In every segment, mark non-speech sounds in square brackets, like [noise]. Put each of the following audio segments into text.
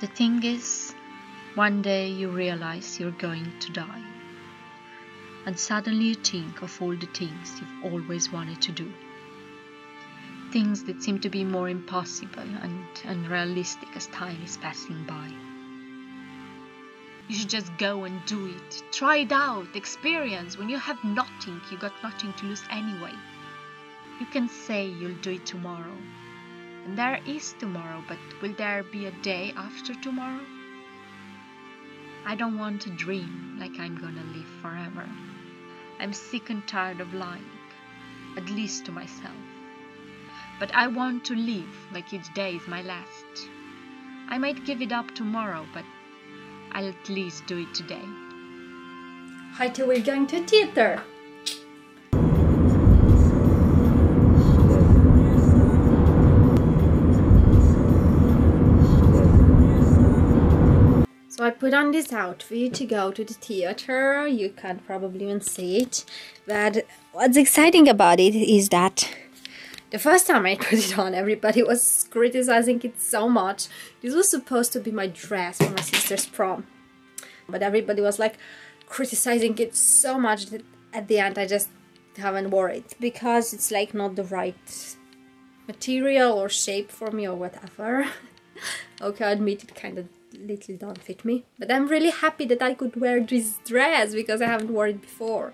The thing is, one day you realize you're going to die. And suddenly you think of all the things you've always wanted to do. Things that seem to be more impossible and unrealistic as time is passing by. You should just go and do it. Try it out, experience. When you have nothing, you got nothing to lose anyway. You can say you'll do it tomorrow. There is tomorrow, but will there be a day after tomorrow? I don't want to dream like I'm gonna live forever. I'm sick and tired of lying, at least to myself. But I want to live like each day is my last. I might give it up tomorrow, but I'll at least do it today. Hi, we're going to theater. Put on this outfit to go to the theater. You can't probably even see it. But what's exciting about it is that the first time I [laughs] put it on, everybody was criticizing it so much. This was supposed to be my dress for my sister's prom. But everybody was like criticizing it so much that at the end I just haven't worn it. Because it's like not the right material or shape for me or whatever. [laughs] okay, I admit it kind of little don't fit me. But I'm really happy that I could wear this dress because I haven't worn it before.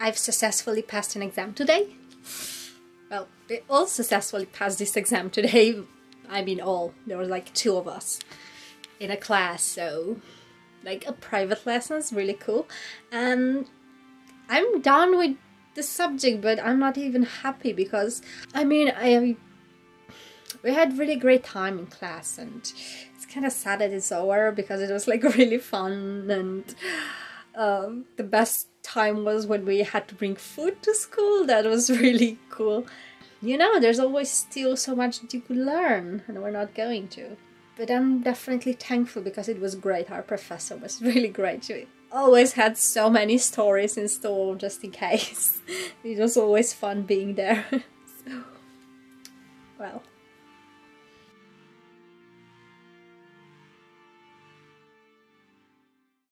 I've successfully passed an exam today. Well, we all successfully passed this exam today. [laughs] I mean all. There were like two of us in a class, so like a private lesson is really cool. And I'm done with the subject, but I'm not even happy because I mean I we had really great time in class and it's kind of sad that it's over because it was like [laughs] really fun and um, the best time was when we had to bring food to school. That was [laughs] really cool. You know there's always still so much that you could learn and we're not going to. But I'm definitely thankful because it was great. Our professor was [laughs] really great always had so many stories in store just in case. [laughs] It was always fun being there. [laughs] So, well